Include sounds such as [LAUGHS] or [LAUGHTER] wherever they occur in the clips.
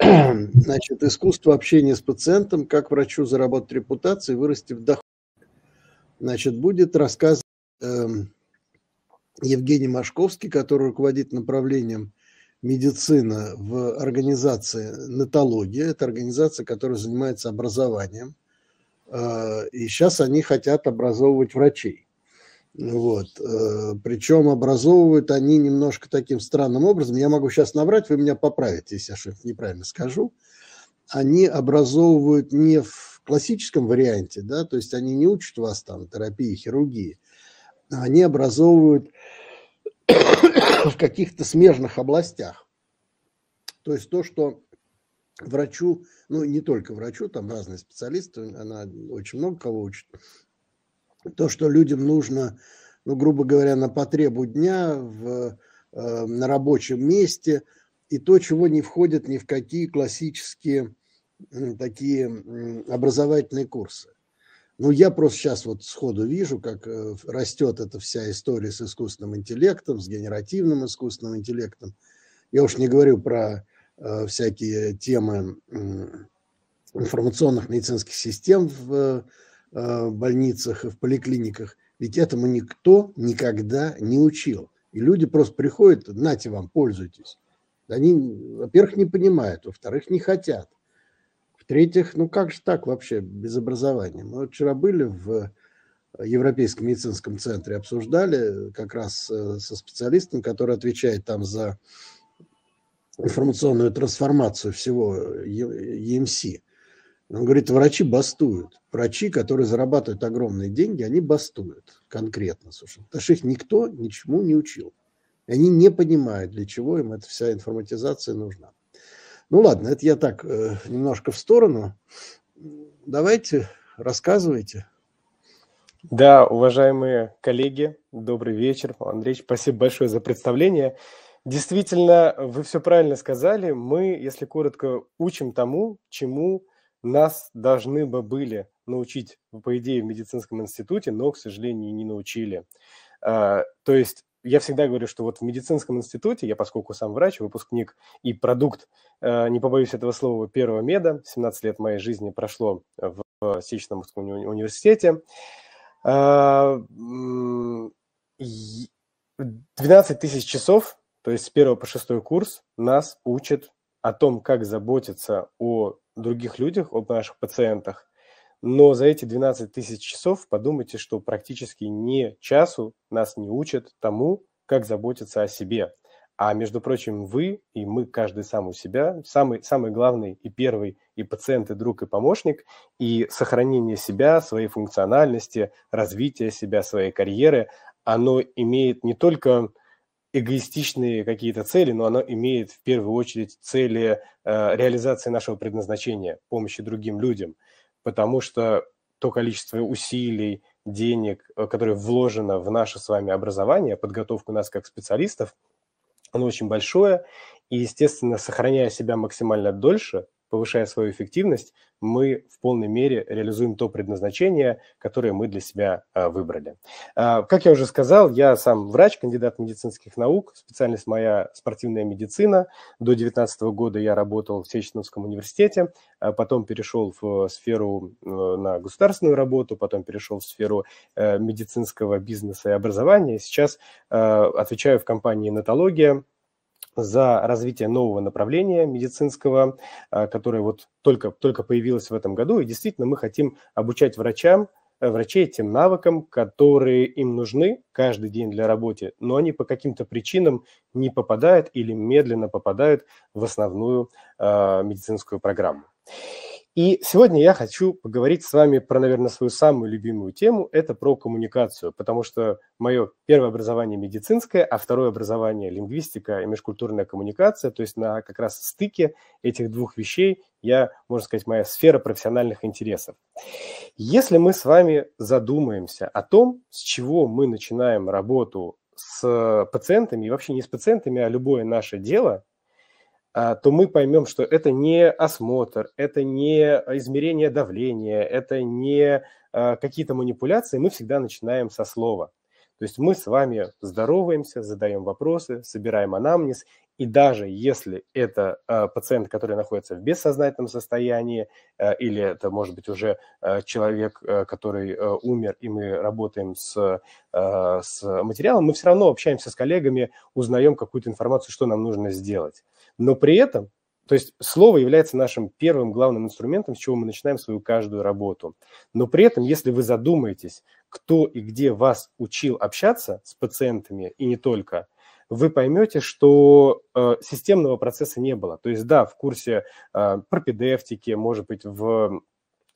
[CLEARS THROAT] Значит, искусство общения с пациентом, как врачу заработать репутацию и вырасти в доход. Значит, будет рассказ э, Евгений Машковский, который руководит направлением медицина в организации Нетология. Это организация, которая занимается образованием. Э, и сейчас они хотят образовывать врачей. Вот. Э, Причем образовывают они немножко таким странным образом. Я могу сейчас набрать, вы меня поправите, если я что-то неправильно скажу. Они образовывают не в классическом варианте, да, то есть они не учат вас там терапии, хирургии. Они образовывают [COUGHS] в каких-то смежных областях. То есть то, что врачу, ну не только врачу, там разные специалисты, она очень много кого учит, то, что людям нужно, ну, грубо говоря, на потребу дня, в, э, на рабочем месте, и то, чего не входит ни в какие классические э, такие э, образовательные курсы. Ну, я просто сейчас вот сходу вижу, как э, растет эта вся история с искусственным интеллектом, с генеративным искусственным интеллектом. Я уж не говорю про э, всякие темы информационных медицинских систем в Э, больницах и в поликлиниках, ведь этому никто никогда не учил. И люди просто приходят, нате вам, пользуйтесь. Они, во-первых, не понимают, во-вторых, не хотят. В-третьих, ну как же так вообще без образования? Мы вчера были в Европейском медицинском центре, обсуждали как раз э, со специалистом, который отвечает там за информационную трансформацию всего EMC. Он говорит, врачи бастуют. Врачи, которые зарабатывают огромные деньги, они бастуют конкретно. Слушай, потому что их никто ничему не учил. И они не понимают, для чего им эта вся информатизация нужна. Ну ладно, это я так э, немножко в сторону. Давайте, рассказывайте. Да, уважаемые коллеги, добрый вечер. Андрей, спасибо большое за представление. Действительно, вы все правильно сказали. Мы, если коротко, учим тому, чему нас должны бы были научить, по идее, в медицинском институте, но, к сожалению, не научили. А, то есть я всегда говорю, что вот в медицинском институте, я поскольку сам врач, выпускник и продукт, а, не побоюсь этого слова, первого меда, 17 лет моей жизни прошло в Сеченовском университете, 12 а, тысяч часов, то есть с первого по шестой курс, нас учат о том, как заботиться о других людях, об наших пациентах. Но за эти 12 тысяч часов подумайте, что практически не часу нас не учат тому, как заботиться о себе. А между прочим, вы и мы, каждый сам у себя, самый, самый главный и первый и пациент, и друг, и помощник, и сохранение себя, своей функциональности, развитие себя, своей карьеры, оно имеет не только эгоистичные какие-то цели, но оно имеет в первую очередь цели э, реализации нашего предназначения, помощи другим людям, потому что то количество усилий, денег, э, которое вложено в наше с вами образование, подготовку нас как специалистов, оно очень большое, и, естественно, сохраняя себя максимально дольше, повышая свою эффективность, мы в полной мере реализуем то предназначение, которое мы для себя а, выбрали. А, как я уже сказал, я сам врач, кандидат медицинских наук, специальность моя спортивная медицина. До 2019 года я работал в Сеченовском университете, а потом перешел в сферу э, на государственную работу, потом перешел в сферу э, медицинского бизнеса и образования. Сейчас э, отвечаю в компании «Нотология», за развитие нового направления медицинского, а, которое вот только, только появилось в этом году. И действительно мы хотим обучать врачам, э, врачей тем навыкам, которые им нужны каждый день для работы, но они по каким-то причинам не попадают или медленно попадают в основную э, медицинскую программу. И сегодня я хочу поговорить с вами про, наверное, свою самую любимую тему – это про коммуникацию, потому что мое первое образование медицинское, а второе образование – лингвистика и межкультурная коммуникация, то есть на как раз стыке этих двух вещей я, можно сказать, моя сфера профессиональных интересов. Если мы с вами задумаемся о том, с чего мы начинаем работу с пациентами, и вообще не с пациентами, а любое наше дело – то мы поймем, что это не осмотр, это не измерение давления, это не а, какие-то манипуляции, мы всегда начинаем со слова. То есть мы с вами здороваемся, задаем вопросы, собираем анамнез, И даже если это э, пациент, который находится в бессознательном состоянии, или это может быть уже человек, который умер, и мы работаем с, с материалом, мы все равно общаемся с коллегами, узнаем какую-то информацию, что нам нужно сделать. Но при этом то есть слово является нашим первым главным инструментом, с чего мы начинаем свою каждую работу. Но при этом, если вы задумаетесь, кто и где вас учил общаться с пациентами, и не только, вы поймете, что э, системного процесса не было. То есть да, в курсе э, пропедевтики, может быть, в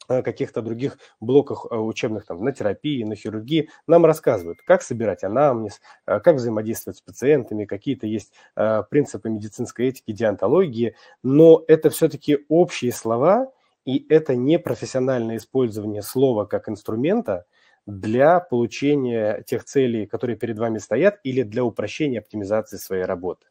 каких-то других блоках э, учебных, там, на терапии, на хирургии, нам рассказывают, как собирать анамнез, э, как взаимодействовать с пациентами, какие-то есть принципы медицинской этики, диантологии, но это все-таки общие слова, и это не профессиональное использование слова как инструмента для получения тех целей, которые перед вами стоят, или для упрощения оптимизации своей работы.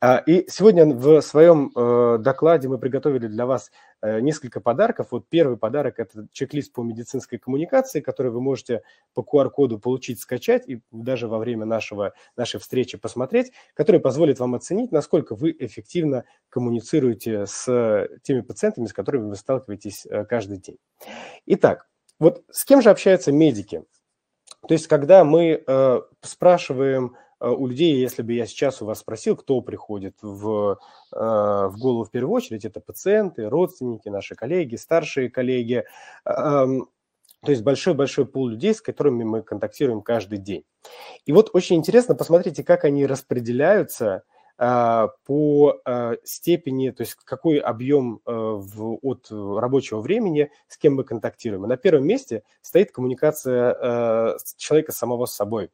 А, и сегодня в своем э, докладе мы приготовили для вас э, несколько подарков. Вот первый подарок – это чек-лист по медицинской коммуникации, который вы можете по QR-коду получить, скачать и даже во время нашего, нашей встречи посмотреть, который позволит вам оценить, насколько вы эффективно коммуницируете с теми пациентами, с которыми вы сталкиваетесь э, каждый день. Итак, вот с кем же общаются медики? То есть, когда мы э, спрашиваем Э, у людей, если бы я сейчас у вас спросил, кто приходит в, э, в голову в первую очередь, это пациенты, родственники, наши коллеги, старшие коллеги, эм, то есть большой-большой пул людей, с которыми мы контактируем каждый день. И вот очень интересно, посмотрите, как они распределяются э, по степени, то есть какой объем в, от рабочего времени, с кем мы контактируем. И на первом месте стоит коммуникация человека самого с собой.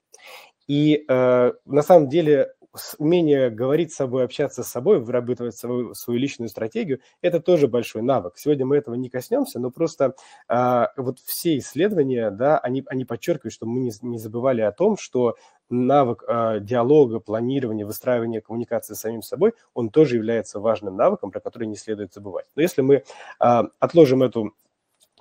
И э, на самом деле умение говорить с собой, общаться с собой, вырабатывать свою, свою личную стратегию, это тоже большой навык. Сегодня мы этого не коснемся, но просто э, вот все исследования, да, они, они подчеркивают, что мы не, не забывали о том, что навык э, диалога, планирования, выстраивания коммуникации с самим собой, он тоже является важным навыком, про который не следует забывать. Но если мы э, отложим эту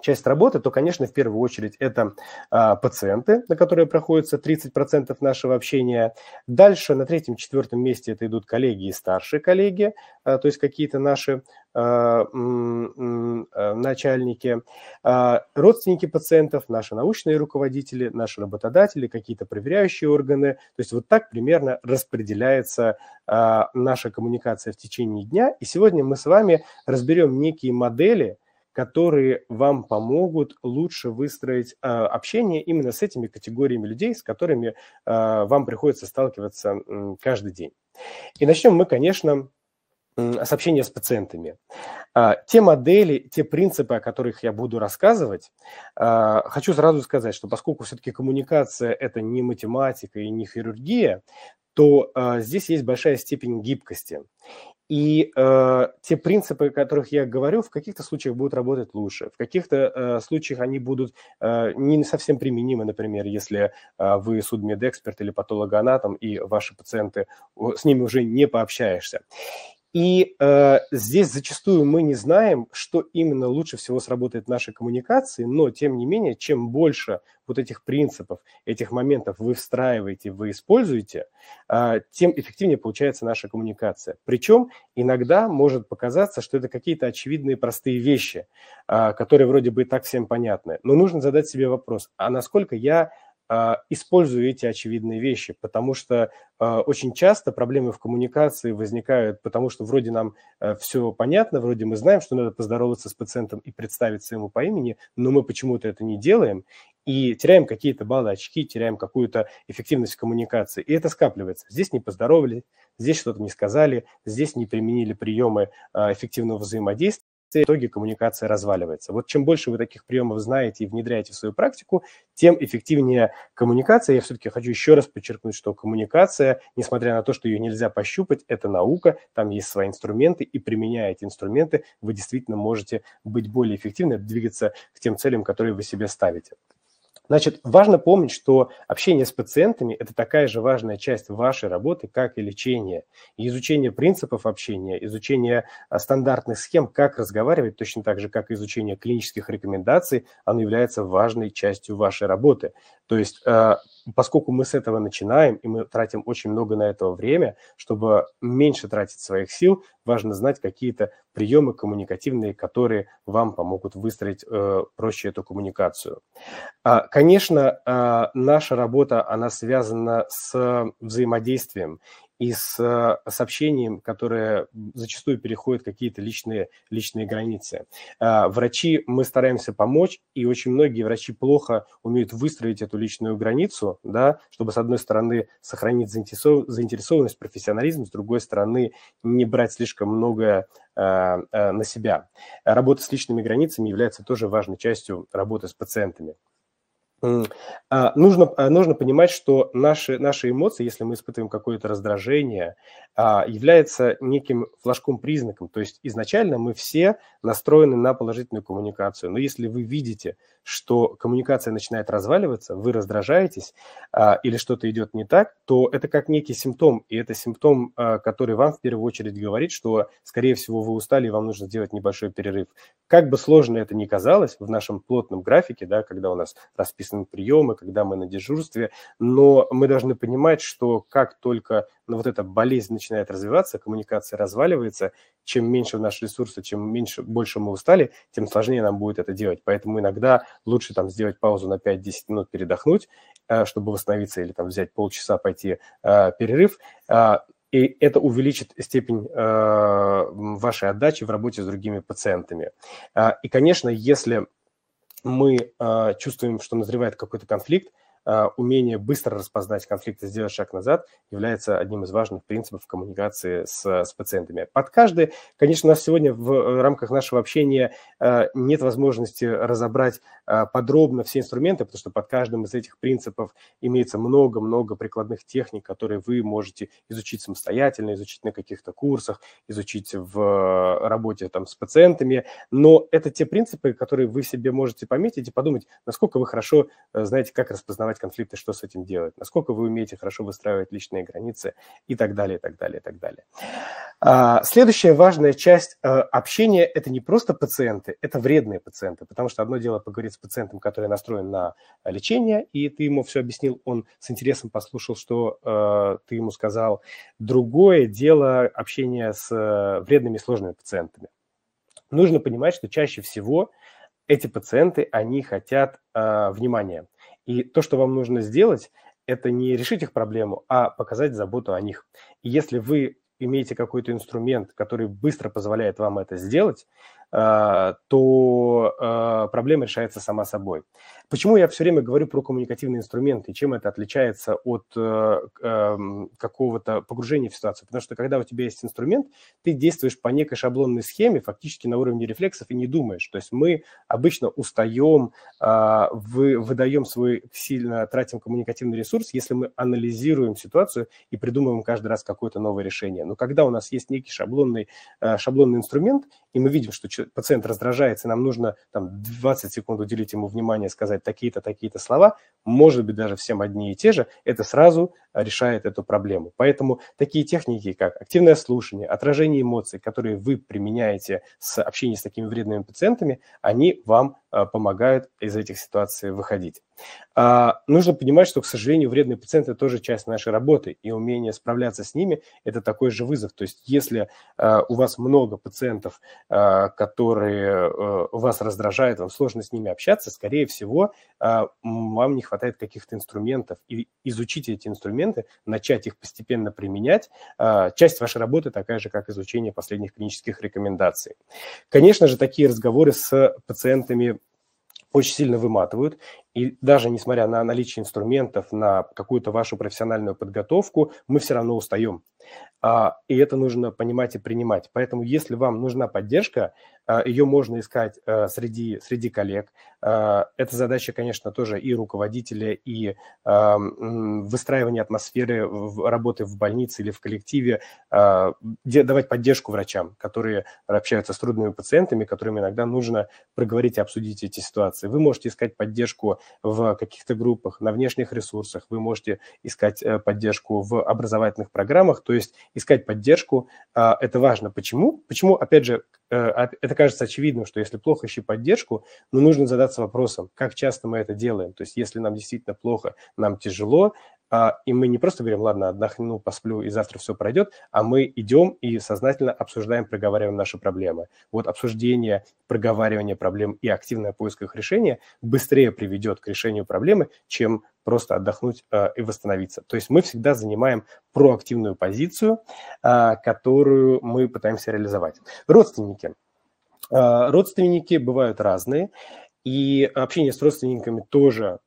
часть работы, то, конечно, в первую очередь это а, пациенты, на которые проходится 30% нашего общения. Дальше на третьем-четвертом месте это идут коллеги и старшие коллеги, а, то есть какие-то наши а, а, начальники, а, родственники пациентов, наши научные руководители, наши работодатели, какие-то проверяющие органы. То есть вот так примерно распределяется а, наша коммуникация в течение дня. И сегодня мы с вами разберем некие модели, которые вам помогут лучше выстроить э, общение именно с этими категориями людей, с которыми э, вам приходится сталкиваться э, каждый день. И начнем мы, конечно, с общения с пациентами. А, те модели, те принципы, о которых я буду рассказывать, а, хочу сразу сказать, что поскольку все-таки коммуникация – это не математика и не хирургия, то а, здесь есть большая степень гибкости. И те принципы, о которых я говорю, в каких-то случаях будут работать лучше, в каких-то случаях они будут не совсем применимы, например, если вы судмедэксперт или патологоанатом, и ваши пациенты, с ними уже не пообщаешься. И э, здесь зачастую мы не знаем, что именно лучше всего сработает в нашей коммуникации, но тем не менее, чем больше вот этих принципов, этих моментов вы встраиваете, вы используете, э, тем эффективнее получается наша коммуникация. Причем иногда может показаться, что это какие-то очевидные простые вещи, э, которые вроде бы и так всем понятны. Но нужно задать себе вопрос, а насколько я использую эти очевидные вещи, потому что а, очень часто проблемы в коммуникации возникают, потому что вроде нам э, все понятно, вроде мы знаем, что надо поздороваться с пациентом и представиться ему по имени, но мы почему-то это не делаем, и теряем какие-то баллы, очки, теряем какую-то эффективность коммуникации. И это скапливается. Здесь не поздоровались, здесь что-то не сказали, здесь не применили приемы а, эффективного взаимодействия, в итоге коммуникация разваливается. Вот чем больше вы таких приемов знаете и внедряете в свою практику, тем эффективнее коммуникация. Я все-таки хочу еще раз подчеркнуть, что коммуникация, несмотря на то, что ее нельзя пощупать, это наука, там есть свои инструменты, и применяя эти инструменты, вы действительно можете быть более эффективны, двигаться к тем целям, которые вы себе ставите. Значит, важно помнить, что общение с пациентами – это такая же важная часть вашей работы, как и лечение. И изучение принципов общения, изучение а, стандартных схем, как разговаривать, точно так же, как и изучение клинических рекомендаций, оно является важной частью вашей работы. То есть а, поскольку мы с этого начинаем, и мы тратим очень много на это время, чтобы меньше тратить своих сил, важно знать какие-то приемы коммуникативные, которые вам помогут выстроить э, проще эту коммуникацию. А, конечно, а, наша работа, она связана с взаимодействием и с э, сообщением, которое зачастую переходит какие-то личные, личные границы. А, врачи, мы стараемся помочь, и очень многие врачи плохо умеют выстроить эту личную границу, да, чтобы, с одной стороны, сохранить заинтересованность, профессионализм, с другой стороны, не брать слишком многое а, а, на себя. Работа с личными границами является тоже важной частью работы с пациентами. А, нужно, а, нужно понимать, что наши, наши эмоции, если мы испытываем какое-то раздражение, а, является неким флажком признаком. То есть изначально мы все настроены на положительную коммуникацию. Но если вы видите, что коммуникация начинает разваливаться, вы раздражаетесь или что-то идет не так, то это как некий симптом. И это симптом, который вам в первую очередь говорит, что, скорее всего, вы устали и вам нужно сделать небольшой перерыв. Как бы сложно это ни казалось в нашем плотном графике, да, когда у нас расписан прописаны приемы, когда мы на дежурстве, но мы должны понимать, что как только ну, вот эта болезнь начинает развиваться, коммуникация разваливается, чем меньше наш ресурсы, чем меньше, больше мы устали, тем сложнее нам будет это делать. Поэтому иногда лучше там сделать паузу на 5-10 минут, передохнуть, э, чтобы восстановиться, или там взять полчаса, пойти э, перерыв, э, и это увеличит степень вашей отдачи в работе с другими пациентами. И, конечно, если мы э, чувствуем, что назревает какой-то конфликт, умение быстро распознать конфликт и сделать шаг назад является одним из важных принципов коммуникации с, с пациентами. Под каждый, конечно, у нас сегодня в рамках нашего общения а, нет возможности разобрать а, подробно все инструменты, потому что под каждым из этих принципов имеется много-много прикладных техник, которые вы можете изучить самостоятельно, изучить на каких-то курсах, изучить в работе там, с пациентами. Но это те принципы, которые вы себе можете пометить и подумать, насколько вы хорошо э, знаете, как распознавать распознавать конфликты, что с этим делать, насколько вы умеете хорошо выстраивать личные границы и так далее, и так далее, и так далее. А, следующая важная часть э, общения – это не просто пациенты, это вредные пациенты, потому что одно дело поговорить с пациентом, который настроен на лечение, и ты ему все объяснил, он с интересом послушал, что э, ты ему сказал. Другое дело общение с э, вредными сложными пациентами. Нужно понимать, что чаще всего эти пациенты, они хотят э, внимания. И то, что вам нужно сделать, это не решить их проблему, а показать заботу о них. И если вы имеете какой-то инструмент, который быстро позволяет вам это сделать, то а, проблема решается сама собой. Почему я все время говорю про коммуникативные инструменты и чем это отличается от э, эм, какого-то погружения в ситуацию? Потому что когда у тебя есть инструмент, ты действуешь по некой шаблонной схеме, фактически на уровне рефлексов и не думаешь. То есть мы обычно устаем, а, вы, выдаем свой сильно, тратим коммуникативный ресурс, если мы анализируем ситуацию и придумываем каждый раз какое-то новое решение. Но когда у нас есть некий шаблонный, э, шаблонный инструмент, и мы видим, что пациент раздражается, нам нужно там 20 секунд уделить ему внимание, сказать такие-то, такие-то слова, может быть, даже всем одни и те же, это сразу решает эту проблему. Поэтому такие техники, как активное слушание, отражение эмоций, которые вы применяете с общением с такими вредными пациентами, они вам а, помогают из этих ситуаций выходить. А, нужно понимать, что, к сожалению, вредные пациенты тоже часть нашей работы, и умение справляться с ними – это такой же вызов. То есть если а, у вас много пациентов, которые вас раздражают, вам сложно с ними общаться, скорее всего, вам не хватает каких-то инструментов. И изучите эти инструменты, начать их постепенно применять. Часть вашей работы такая же, как изучение последних клинических рекомендаций. Конечно же, такие разговоры с пациентами очень сильно выматывают. И даже несмотря на наличие инструментов, на какую-то вашу профессиональную подготовку, мы все равно устаем. А, и это нужно понимать и принимать. Поэтому если вам нужна поддержка, а, ее можно искать а, среди, среди коллег. Это задача, конечно, тоже и руководителя, и выстраивания атмосферы работы в больнице или в коллективе, давать поддержку врачам, которые общаются с трудными пациентами, которым иногда нужно проговорить и обсудить эти ситуации. Вы можете искать поддержку в каких-то группах, на внешних ресурсах, вы можете искать э, поддержку в образовательных программах, то есть искать поддержку, это важно. Почему? Почему, опять же, это кажется очевидным, что если плохо, ищи поддержку, но нужно задаться вопросом, как часто мы это делаем. То есть если нам действительно плохо, нам тяжело, а, и мы не просто говорим, ладно, отдохну, посплю, и завтра все пройдет, а мы идем и сознательно обсуждаем, проговариваем наши проблемы. Вот обсуждение, проговаривание проблем и активное поиск их решения быстрее приведет к решению проблемы, чем просто отдохнуть э, и восстановиться. То есть мы всегда занимаем проактивную позицию, э, которую мы пытаемся реализовать. Родственники. Э, родственники бывают разные, и общение с родственниками тоже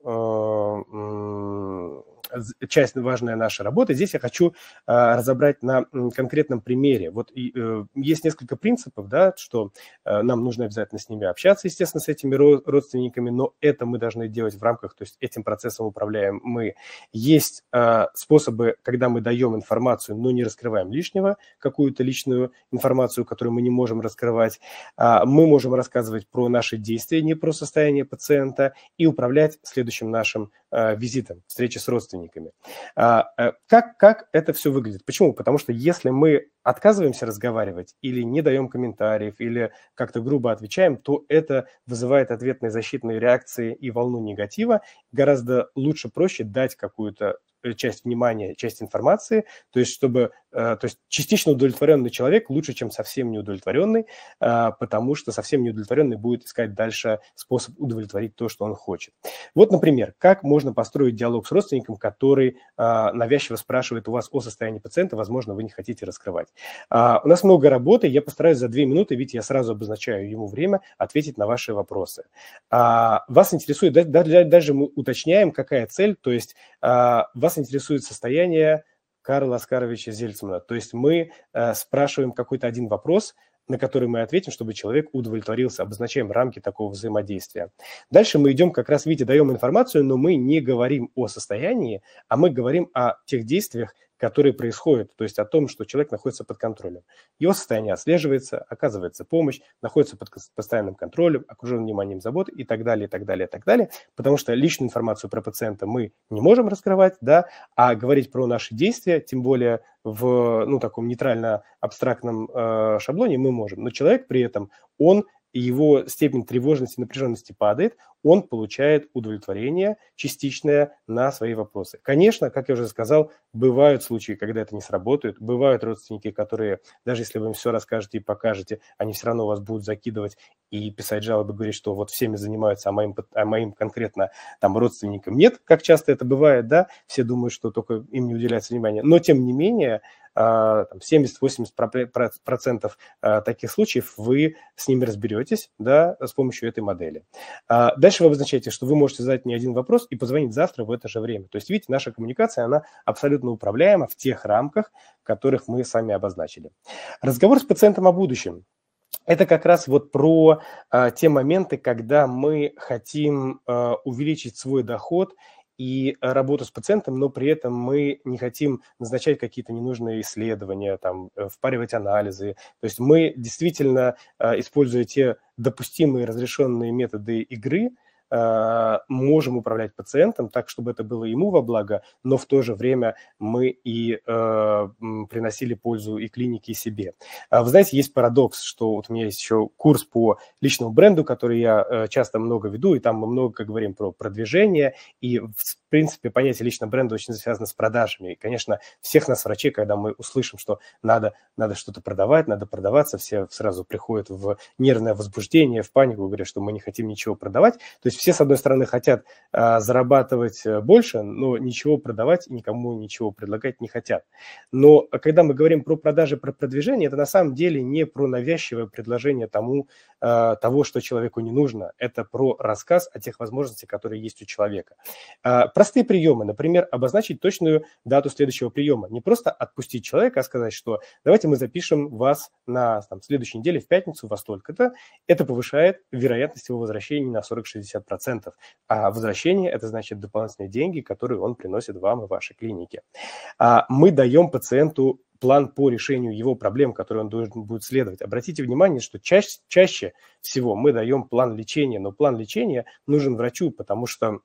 часть важная наша работа. Здесь я хочу а, разобрать на конкретном примере. Вот э, есть несколько принципов, да, что э, нам нужно обязательно с ними общаться, естественно, с этими родственниками, но это мы должны делать в рамках, то есть этим процессом управляем мы. Есть а, способы, когда мы даем информацию, но не раскрываем лишнего, какую-то личную информацию, которую мы не можем раскрывать. А, мы можем рассказывать про наши действия, не про состояние пациента, и управлять следующим нашим визитом, встречи с родственниками родственниками. А, э, как, как это все выглядит? Почему? Потому что если мы отказываемся разговаривать или не даем комментариев, или как-то грубо отвечаем, то это вызывает ответные защитные реакции и волну негатива. Гораздо лучше, проще дать какую-то часть внимания, часть информации, то есть чтобы, э, то есть частично удовлетворенный человек лучше, чем совсем неудовлетворенный, э, потому что совсем неудовлетворенный будет искать дальше способ удовлетворить то, что он хочет. Вот, например, как можно построить диалог с родственником, который навязчиво спрашивает у вас о состоянии пациента, возможно, вы не хотите раскрывать. У нас много работы, я постараюсь за две минуты, видите, я сразу обозначаю ему время, ответить на ваши вопросы. Вас интересует, даже мы уточняем, какая цель, то есть вас нас интересует состояние Карла Оскаровича Зельцмана. То есть мы э, спрашиваем какой-то один вопрос, на который мы ответим, чтобы человек удовлетворился, обозначаем рамки такого взаимодействия. Дальше мы идем, как раз, видите, даем информацию, но мы не говорим о состоянии, а мы говорим о тех действиях, которые происходят, то есть о том, что человек находится под контролем. Его состояние отслеживается, оказывается помощь, находится под постоянным контролем, окружен вниманием заботы и так далее, и так далее, и так далее, потому что личную информацию про пациента мы не можем раскрывать, да, а говорить про наши действия, тем более в ну, таком нейтрально-абстрактном э, шаблоне мы можем. Но человек при этом, он его степень тревожности, напряженности падает, он получает удовлетворение частичное на свои вопросы. Конечно, как я уже сказал, бывают случаи, когда это не сработает, бывают родственники, которые, даже если вы им все расскажете и покажете, они все равно вас будут закидывать и писать жалобы, говорить, что вот всеми занимаются, а моим, а моим конкретно там родственникам нет, как часто это бывает, да, все думают, что только им не уделяется внимания, но тем не менее, 70-80% а, таких случаев вы с ними разберетесь да, с помощью этой модели. А, дальше вы обозначаете, что вы можете задать мне один вопрос и позвонить завтра в это же время. То есть, видите, наша коммуникация, она абсолютно управляема в тех рамках, которых мы сами обозначили. Разговор с пациентом о будущем. Это как раз вот про а, те моменты, когда мы хотим а, увеличить свой доход и работу с пациентом, но при этом мы не хотим назначать какие-то ненужные исследования, там, э, впаривать анализы. То есть мы действительно, а, используя те допустимые разрешенные методы игры, Э, можем управлять пациентом так, чтобы это было ему во благо, но в то же время мы и э, приносили пользу и клинике, и себе. А вы знаете, есть парадокс, что вот у меня есть еще курс по личному бренду, который я э, часто много веду, и там мы много говорим про продвижение, и в принципе понятие личного бренда очень связано с продажами. И, конечно, всех нас, врачей, когда мы услышим, что надо, надо что-то продавать, надо продаваться, все сразу приходят в нервное возбуждение, в панику, говорят, что мы не хотим ничего продавать. То есть все, с одной стороны, хотят а, зарабатывать э, больше, но ничего продавать и никому ничего предлагать не хотят. Но когда мы говорим про продажи, про продвижение, это на самом деле не про навязчивое предложение тому, а, того, что человеку не нужно. Это про рассказ о тех возможностях, которые есть у человека. А, простые приемы, например, обозначить точную дату следующего приема. Не просто отпустить человека, а сказать, что давайте мы запишем вас на там, следующей неделе в пятницу во столько-то. Это повышает вероятность его возвращения на 40-60%. 100%. А возвращение – это значит дополнительные деньги, которые он приносит вам и вашей клинике. А мы даем пациенту план по решению его проблем, который он должен будет следовать. Обратите внимание, что чаще, чаще всего мы даем план лечения, но план лечения нужен врачу, потому что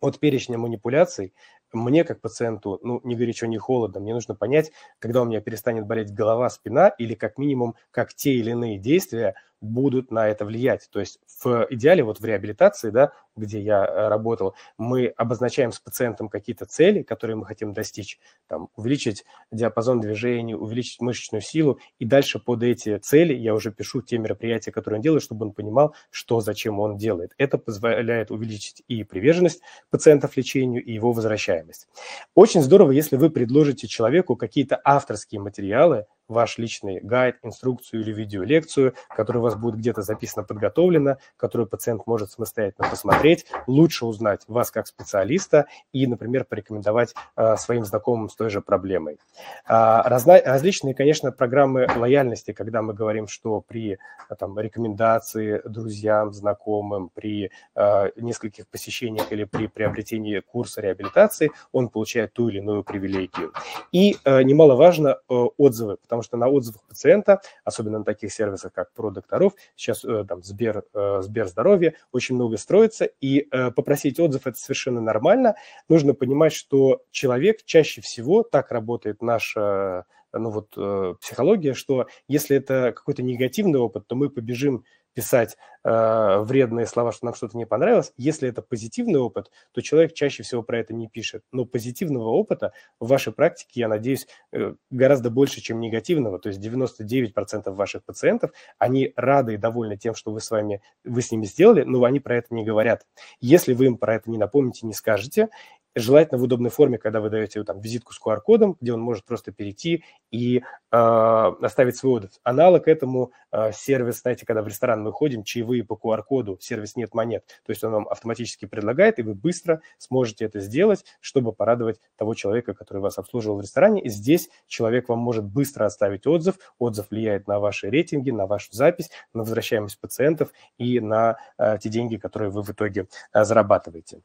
от перечня манипуляций мне, как пациенту, ну, не горячо, не холодно, мне нужно понять, когда у меня перестанет болеть голова, спина, или как минимум, как те или иные действия будут на это влиять. То есть в идеале, вот в реабилитации, да, где я э, работал, мы обозначаем с пациентом какие-то цели, которые мы хотим достичь, там, увеличить диапазон движений, увеличить мышечную силу, и дальше под эти цели я уже пишу те мероприятия, которые он делает, чтобы он понимал, что, зачем он делает. Это позволяет увеличить и приверженность пациентов лечению, и его возвращаемость. Очень здорово, если вы предложите человеку какие-то авторские материалы, ваш личный гайд, инструкцию или видеолекцию, которая у вас будет где-то записано, подготовлена, которую пациент может самостоятельно посмотреть, лучше узнать вас как специалиста и, например, порекомендовать э, своим знакомым с той же проблемой. А, разна, различные, конечно, программы лояльности, когда мы говорим, что при там, рекомендации друзьям, знакомым, при э, нескольких посещениях или при приобретении курса реабилитации он получает ту или иную привилегию. И э, немаловажно э, отзывы, потому потому что на отзывах пациента, особенно на таких сервисах, как про докторов, сейчас э, там Сбер, э, Сбер здоровье, очень много строится, и э, попросить отзыв – это совершенно нормально. Нужно понимать, что человек чаще всего, так работает наша ну вот, психология, что если это какой-то негативный опыт, то мы побежим писать э, вредные слова, что нам что-то не понравилось. Если это позитивный опыт, то человек чаще всего про это не пишет. Но позитивного опыта в вашей практике, я надеюсь, э, гораздо больше, чем негативного. То есть 99% ваших пациентов, они рады и довольны тем, что вы с вами, вы с ними сделали, но они про это не говорят. Если вы им про это не напомните, не скажете, желательно в удобной форме, когда вы даете там визитку с QR-кодом, где он может просто перейти и э, оставить свой отзыв. Аналог этому э, сервис, знаете, когда в ресторан мы ходим, чаевые по QR-коду, сервис нет монет. То есть он вам автоматически предлагает, и вы быстро сможете это сделать, чтобы порадовать того человека, который вас обслуживал в ресторане. И здесь человек вам может быстро оставить отзыв. Отзыв влияет на ваши рейтинги, на вашу запись, на возвращаемость пациентов и на э, те деньги, которые вы в итоге э, зарабатываете.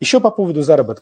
Еще по поводу заработка.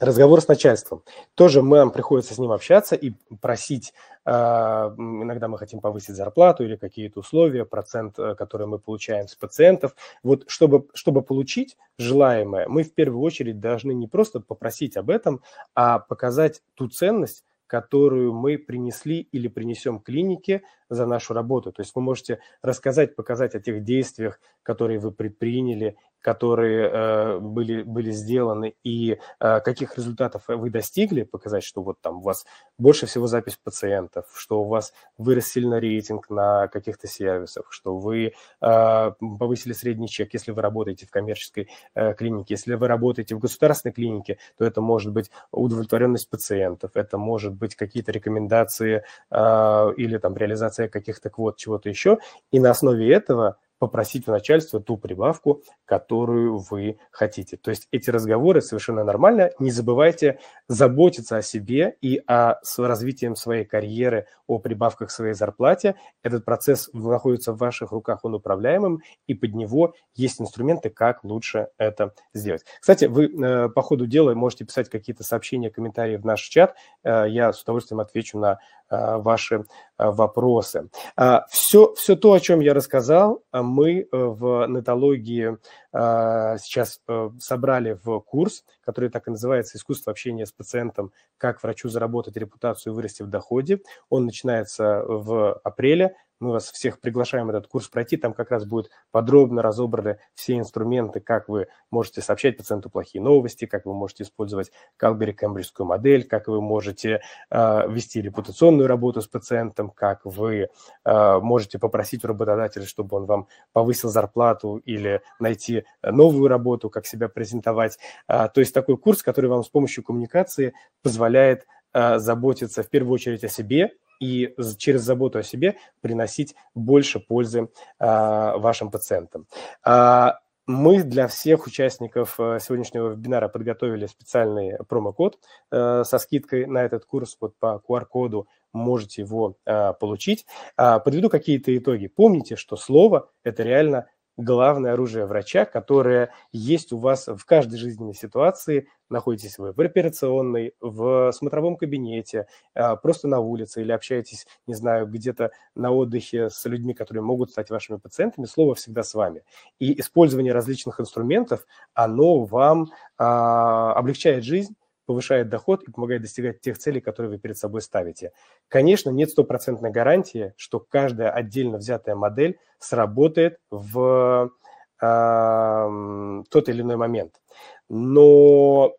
Разговор с начальством. Тоже нам приходится с ним общаться и просить, а, иногда мы хотим повысить зарплату или какие-то условия, процент, э, который мы получаем с пациентов. Вот чтобы, чтобы получить желаемое, мы в первую очередь должны не просто попросить об этом, а показать ту ценность, которую мы принесли или принесем клинике за нашу работу. То есть вы можете рассказать, показать о тех действиях, которые вы предприняли которые э, были, были сделаны и э, каких результатов вы достигли, показать, что вот там у вас больше всего запись пациентов, что у вас вырос сильно рейтинг на каких-то сервисах, что вы э, повысили средний чек, если вы работаете в коммерческой э, клинике, если вы работаете в государственной клинике, то это может быть удовлетворенность пациентов, это может быть какие-то рекомендации э, или там реализация каких-то квот, чего-то еще, и на основе этого попросить у начальства ту прибавку, которую вы хотите. То есть эти разговоры совершенно нормально. Не забывайте заботиться о себе и о с развитием своей карьеры, о прибавках своей зарплате. Этот процесс находится в ваших руках, он управляемым, и под него есть инструменты, как лучше это сделать. Кстати, вы э, по ходу дела можете писать какие-то сообщения, комментарии в наш чат. Э, я с удовольствием отвечу на ваши вопросы. Все, все то, о чем я рассказал, мы в нетологии сейчас собрали в курс, который так и называется «Искусство общения с пациентом. Как врачу заработать репутацию и вырасти в доходе». Он начинается в апреле. Мы вас всех приглашаем этот курс пройти. Там как раз будет подробно разобраны все инструменты, как вы можете сообщать пациенту плохие новости, как вы можете использовать Калбери-Кембриджскую модель, как вы можете э, вести репутационную работу с пациентом, как вы э, можете попросить у работодателя, чтобы он вам повысил зарплату или найти новую работу, как себя презентовать. Э, то есть такой курс, который вам с помощью коммуникации позволяет э, заботиться в первую очередь о себе, и через заботу о себе приносить больше пользы а, вашим пациентам. А, мы для всех участников э, сегодняшнего вебинара подготовили специальный промокод э, со скидкой на этот курс. Вот по QR-коду можете его а, получить. Подведу какие-то итоги. Помните, что слово – это реально главное оружие врача, которое есть у вас в каждой жизненной ситуации. Находитесь вы в операционной, в смотровом кабинете, а, просто на улице или общаетесь, не знаю, где-то на отдыхе с людьми, которые могут стать вашими пациентами, слово всегда с вами. И использование различных инструментов, оно вам а, облегчает жизнь, повышает доход и помогает достигать тех целей, которые вы перед собой ставите. Конечно, нет стопроцентной гарантии, что каждая отдельно взятая модель сработает в э, тот или иной момент. Но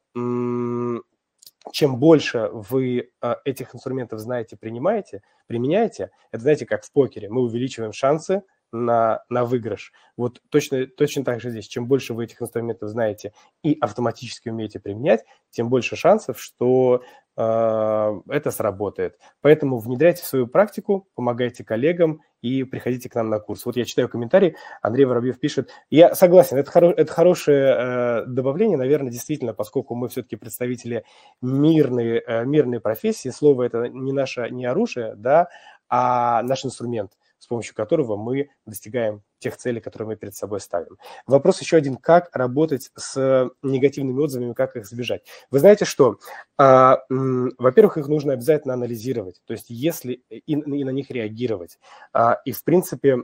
чем больше вы э, этих инструментов знаете, принимаете, применяете, это знаете, как в покере, мы увеличиваем шансы на, на выигрыш. Вот точно, точно так же здесь. Чем больше вы этих инструментов знаете и автоматически умеете применять, тем больше шансов, что э, это сработает. Поэтому внедряйте в свою практику, помогайте коллегам и приходите к нам на курс. Вот я читаю комментарий, Андрей Воробьев пишет, я согласен, это, хоро, это хорошее э, добавление, наверное, действительно, поскольку мы все-таки представители мирной, э, мирной профессии, слово это не наше не оружие, да, а наш инструмент с помощью которого мы достигаем тех целей, которые мы перед собой ставим. Вопрос еще один, как работать с негативными отзывами, как их избежать. Вы знаете что? А, во-первых, их нужно обязательно анализировать, то есть если и, и на них реагировать. А, и в принципе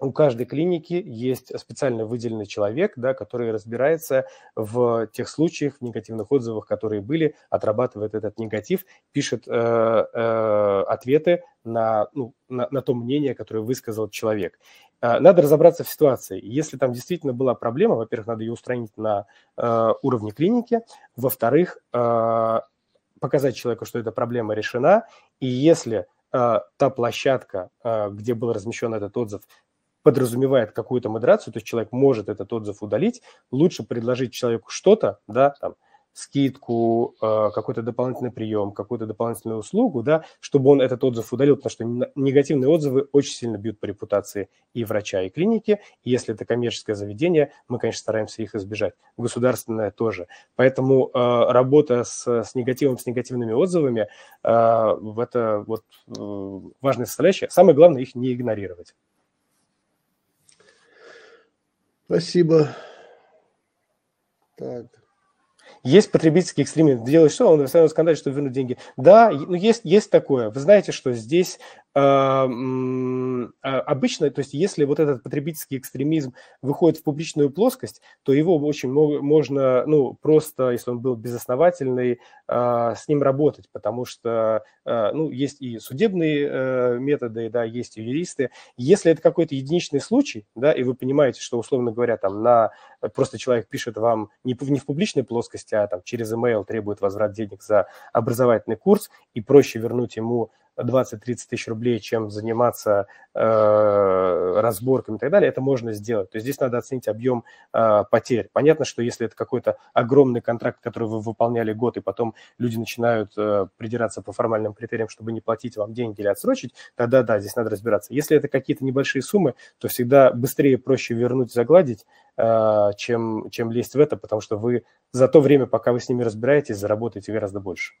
у каждой клиники есть специально выделенный человек, да, который разбирается в тех случаях, в негативных отзывах, которые были, отрабатывает этот негатив, пишет э, э, ответы на, ну, на, на то мнение, которое высказал человек. Э, надо разобраться в ситуации. Если там действительно была проблема, во-первых, надо ее устранить на э, уровне клиники, во-вторых, э, показать человеку, что эта проблема решена, и если э, та площадка, э, где был размещен этот отзыв, подразумевает какую-то модерацию, то есть человек может этот отзыв удалить, лучше предложить человеку что-то, да, там, скидку, э, какой-то дополнительный прием, какую-то дополнительную услугу, да, чтобы он этот отзыв удалил, потому что негативные отзывы очень сильно бьют по репутации и врача, и клиники. И если это коммерческое заведение, мы, конечно, стараемся их избежать. Государственное тоже. Поэтому э, работа с, с негативом, с негативными отзывами, э, это вот важная составляющая. Самое главное их не игнорировать. Спасибо. Так. Есть потребительский экстремизм. Делаешь что, он постоянно скандалит, что вернуть деньги. Да, ну есть, есть такое. Вы знаете, что здесь обычно, то есть если вот этот потребительский экстремизм выходит в публичную плоскость, то его очень можно, ну, просто, если он был безосновательный, а, с ним работать, потому что, а, ну, есть и судебные э, методы, да, есть и юристы. Если это какой-то единичный случай, да, и вы понимаете, что, условно говоря, там на просто человек пишет вам не, не в публичной плоскости, а там через email требует возврат денег за образовательный курс, и проще вернуть ему 20-30 тысяч рублей, чем заниматься э, разборками и так далее, это можно сделать. То есть здесь надо оценить объем э, потерь. Понятно, что если это какой-то огромный контракт, который вы выполняли год, и потом люди начинают э, придираться по формальным критериям, чтобы не платить вам деньги или отсрочить, тогда да, здесь надо разбираться. Если это какие-то небольшие суммы, то всегда быстрее проще вернуть, загладить, э, чем, чем лезть в это, потому что вы за то время, пока вы с ними разбираетесь, заработаете гораздо больше.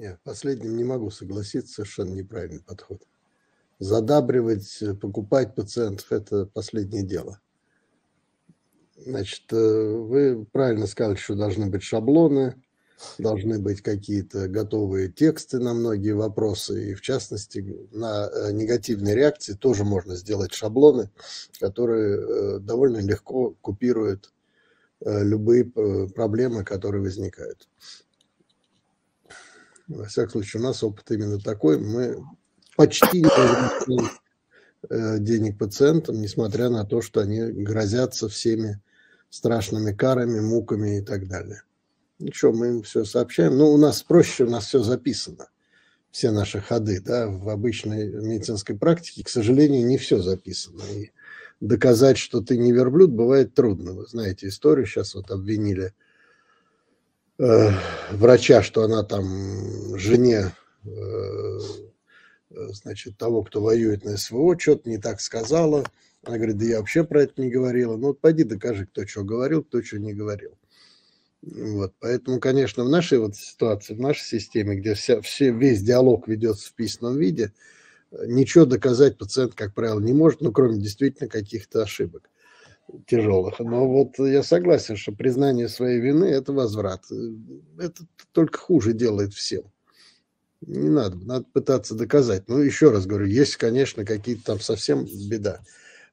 Нет, последним не могу согласиться, совершенно неправильный подход. Задабривать, э, покупать пациентов – это последнее дело. Значит, э, вы правильно сказали, что должны быть шаблоны, должны быть какие-то готовые тексты на многие вопросы, и в частности на э, негативные реакции тоже можно сделать шаблоны, которые довольно легко купируют любые проблемы, которые возникают. Во всяком случае, у нас опыт именно такой. Мы почти не возвращаем э, денег пациентам, несмотря на то, что они грозятся всеми страшными карами, муками и так далее. Ничего, мы им все сообщаем. Ну, у нас проще, у нас все записано. Все наши ходы, да, в обычной медицинской практике, к сожалению, не все записано. И доказать, что ты не верблюд, бывает трудно. Вы знаете историю, сейчас вот обвинили Э, врача, что она там жене э, значит, того, кто воюет на СВО, что-то не так сказала. Она говорит, да я вообще про это не говорила. Ну вот пойди докажи, кто что говорил, кто что не говорил. Вот, поэтому, конечно, в нашей вот ситуации, в нашей системе, где вся, все, весь диалог ведется в письменном виде, ничего доказать пациент, как правило, не может, ну, кроме действительно каких-то ошибок тяжелых. Но вот я согласен, что признание своей вины – это возврат. Это только хуже делает всем. Не надо, надо пытаться доказать. Ну, еще раз говорю, есть, конечно, какие-то там совсем беда.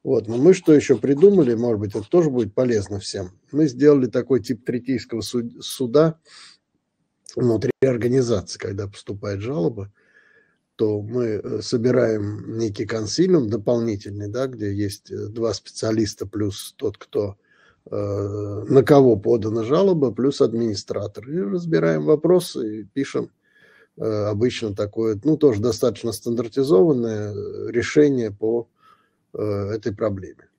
Вот, но мы что еще придумали, может быть, это тоже будет полезно всем. Мы сделали такой тип третейского суда внутри организации, когда поступает жалоба, то мы э, собираем некий консилиум дополнительный, да, где есть э, два специалиста плюс тот, кто э, на кого подана жалоба, плюс администратор. И разбираем вопросы и пишем обычно такое, ну, тоже достаточно стандартизованное решение по этой проблеме.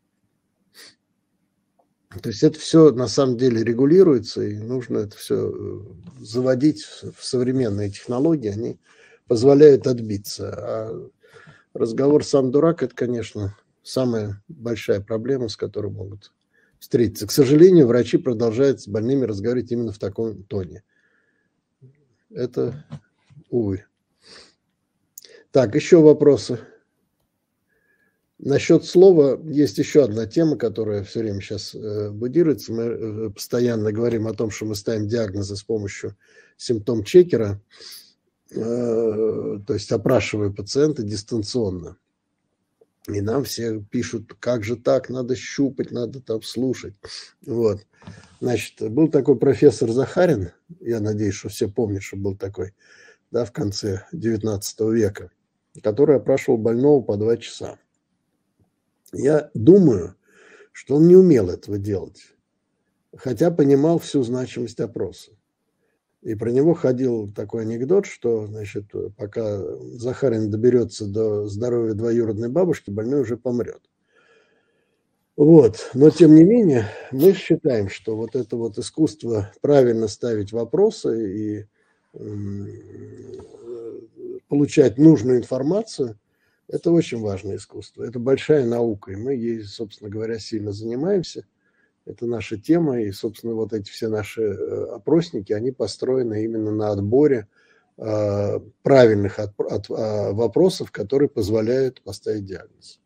То есть это все на самом деле регулируется, и нужно это все заводить в современные технологии, они позволяют отбиться. А разговор сам дурак – это, конечно, самая большая проблема, с которой могут встретиться. К сожалению, врачи продолжают с больными разговаривать именно в таком тоне. Это, увы. Так, еще вопросы. Насчет слова есть еще одна тема, которая все время сейчас э, будируется. Мы э, постоянно говорим о том, что мы ставим диагнозы с помощью симптом-чекера. То есть опрашивая пациента дистанционно. И нам все пишут, как же так, надо щупать, надо там слушать. Вот. Значит, был такой профессор Захарин, я надеюсь, что все помнят, что был такой, да, в конце 19 века, который опрашивал больного по два часа. Я думаю, что он не умел этого делать, хотя понимал всю значимость опроса. И про него ходил такой анекдот, что, значит, пока Захарин доберется до здоровья двоюродной бабушки, больной уже помрет. Вот. Но, тем не менее, мы считаем, что вот это вот искусство правильно ставить вопросы и получать нужную информацию, это очень важное искусство. Это большая наука, и мы ей, собственно говоря, сильно занимаемся – это наша тема, и, собственно, вот эти все наши э, опросники, они построены именно на отборе э, правильных от, от, а, вопросов, которые позволяют поставить диагноз.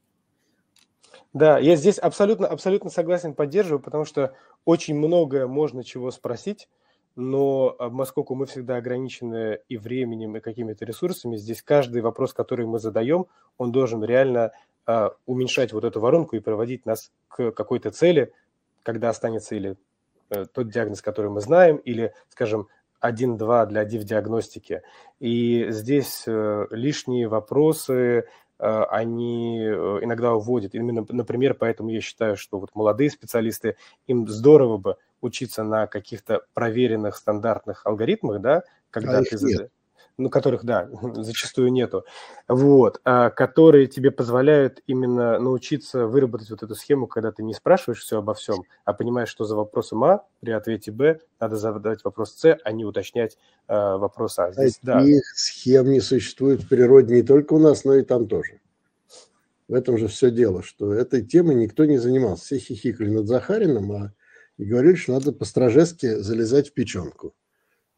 Да, я здесь абсолютно, абсолютно согласен, поддерживаю, потому что очень многое можно чего спросить, но а, поскольку мы всегда ограничены и временем, и какими-то ресурсами, здесь каждый вопрос, который мы задаем, он должен реально э, уменьшать вот эту воронку и проводить нас к какой-то цели, когда останется или э, тот диагноз, который мы знаем, или, скажем, 1-2 для диагностики. И здесь э, лишние вопросы, э, они иногда уводят. Именно, например, поэтому я считаю, что вот молодые специалисты, им здорово бы учиться на каких-то проверенных стандартных алгоритмах, да, когда а ты... Нет ну, которых, да, [LAUGHS] зачастую нету, вот, а, которые тебе позволяют именно научиться выработать вот эту схему, когда ты не спрашиваешь все обо всем, а понимаешь, что за вопросом А при ответе Б надо задать вопрос С, а не уточнять а, вопрос А. Здесь, Таких да. схем не существует в природе не только у нас, но и там тоже. В этом же все дело, что этой темой никто не занимался. Все хихикали над Захарином, а и говорили, что надо по-стражески залезать в печенку.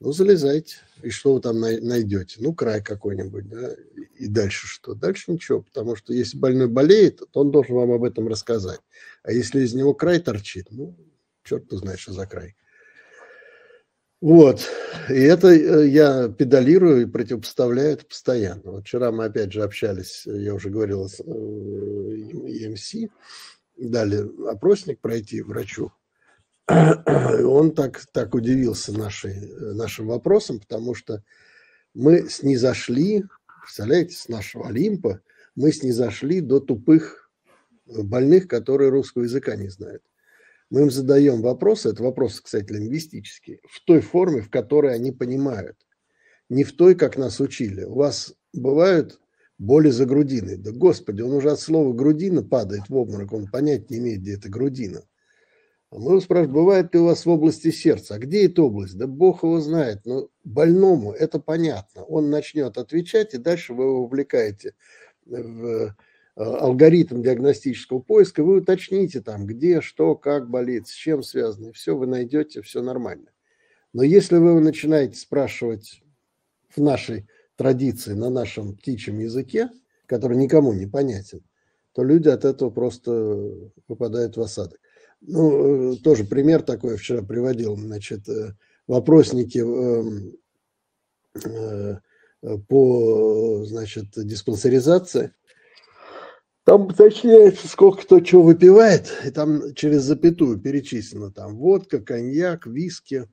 Ну, залезайте. И что вы там найдете? Ну, край какой-нибудь, да? И дальше что? Дальше ничего, потому что если больной болеет, то он должен вам об этом рассказать. А если из него край торчит, ну, черт знает, что за край. Вот. И это э, я педалирую и противопоставляю это постоянно. Вот вчера мы опять же общались, я уже говорил с ЕМС, э, дали опросник пройти врачу он так, так удивился нашей, нашим вопросом, потому что мы снизошли, представляете, с нашего Олимпа, мы снизошли до тупых больных, которые русского языка не знают. Мы им задаем вопросы, это вопросы, кстати, лингвистические, в той форме, в которой они понимают. Не в той, как нас учили. У вас бывают боли за грудиной. Да, господи, он уже от слова грудина падает в обморок, он понять не имеет, где это грудина. Его спрашиваем, бывает ли у вас в области сердца? А где эта область? Да Бог его знает. Но больному это понятно. Он начнет отвечать, и дальше вы его увлекаете в э, алгоритм диагностического поиска, вы уточните там, где, что, как болит, с чем связано, и все вы найдете, все нормально. Но если вы начинаете спрашивать в нашей традиции, на нашем птичьем языке, который никому не понятен, то люди от этого просто попадают в осадок. Ну, э, тоже пример такой вчера приводил, значит, э, вопросники э, по, значит, диспансеризации. Там уточняется, сколько кто чего выпивает, и там через запятую перечислено там водка, коньяк, виски.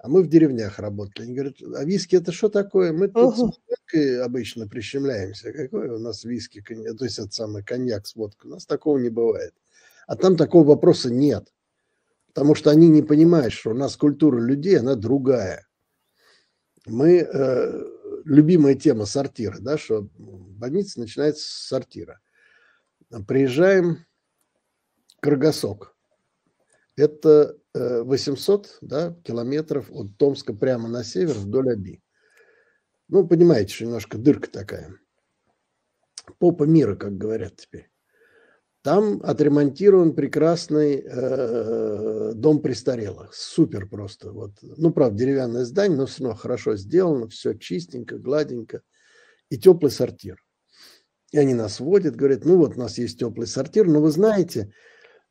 А мы в деревнях работали. Они говорят, а виски это что такое? Мы тут uh-huh. с водкой обычно прищемляемся. Какой у нас виски, коньяк? то есть это самый коньяк с водкой. У нас такого не бывает. А там такого вопроса нет. Потому что они не понимают, что у нас культура людей, она другая. Мы, э, любимая тема сортира, да, что больница начинается с сортира. Приезжаем Каргасок. Это 800 э, да, километров от Томска прямо на север вдоль Аби. Ну, понимаете, что немножко дырка такая. Попа мира, как говорят теперь. Там отремонтирован прекрасный э, дом престарелых. Супер просто. Вот. Ну, правда, деревянное здание, но все равно хорошо сделано, все чистенько, гладенько. И теплый сортир. И они нас водят, говорят, ну вот у нас есть теплый сортир, но вы знаете,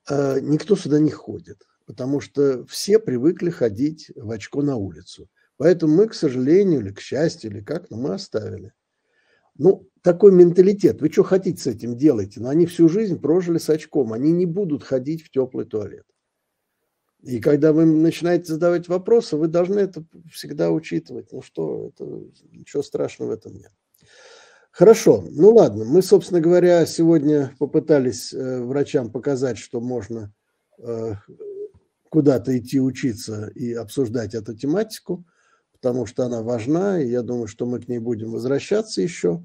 э, никто сюда не ходит, потому что все привыкли ходить в очко на улицу. Поэтому мы, к сожалению, или к счастью, или как, но мы оставили. Ну, такой менталитет. Вы что хотите с этим делаете? Но они всю жизнь прожили с очком. Они не будут ходить в теплый туалет. И когда вы начинаете задавать вопросы, вы должны это всегда учитывать. Ну что, это, ничего страшного в этом нет. Хорошо, ну ладно, мы, собственно говоря, сегодня попытались э, врачам показать, что можно э, куда-то идти учиться и обсуждать эту тематику, потому что она важна, и я думаю, что мы к ней будем возвращаться еще.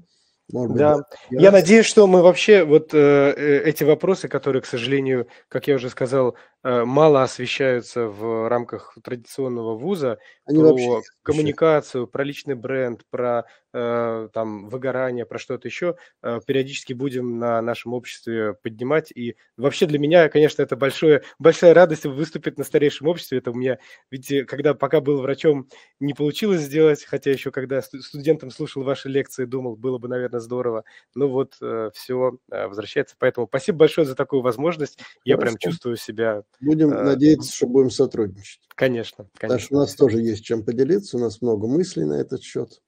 Может да, быть, я надеюсь, что мы вообще вот э, э, эти вопросы, которые, к сожалению, как я уже сказал, мало освещаются в рамках традиционного вуза, Они про коммуникацию, про личный бренд, про э, там выгорание, про что-то еще, э, периодически будем на нашем обществе поднимать. И вообще для меня, конечно, это большое, большая радость выступить на старейшем обществе. Это у меня, видите, когда пока был врачом, не получилось сделать, хотя еще когда студентам слушал ваши лекции, думал, было бы, наверное, здорово. Ну вот, э, все э, возвращается. Поэтому спасибо большое за такую возможность. Хорошо. Я прям чувствую себя... Будем э, надеяться, что будем сотрудничать. Конечно, конечно. Потому что у нас тоже есть чем поделиться, у нас много мыслей на этот счет.